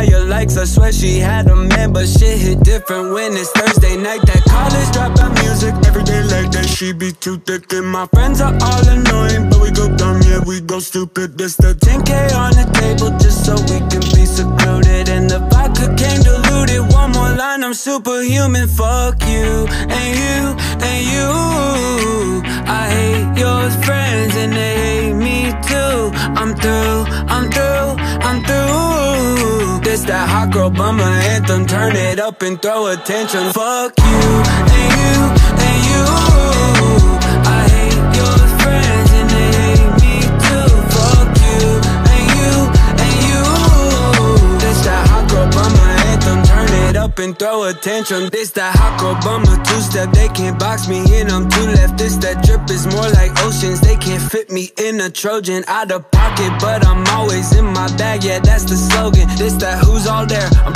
higher likes. I swear she had a man, but shit hit different when it's Thursday night. That college dropout music every day like that. She be too thick, and my friends are all annoying, but we go dumb, yeah, we go stupid. This the 10k on the table just so we can be secluded, and the vodka came diluted. One more line, I'm superhuman. Fuck you and you and you. I hate your friends and they hate me too. I'm through, I'm through, I'm through. Girl bummer anthem. Turn it up and throw attention. Fuck you and you and you. I hate your friends and they hate me too. Fuck you and you and you. This that hot girl anthem. Turn it up and throw. This that hot girl bummer two step. They can't box me in. I'm too left. This that drip is more like oceans. They can't fit me in a Trojan. Out of pocket, but I'm always my bag. Yeah, that's the slogan. This that who's all there. I'm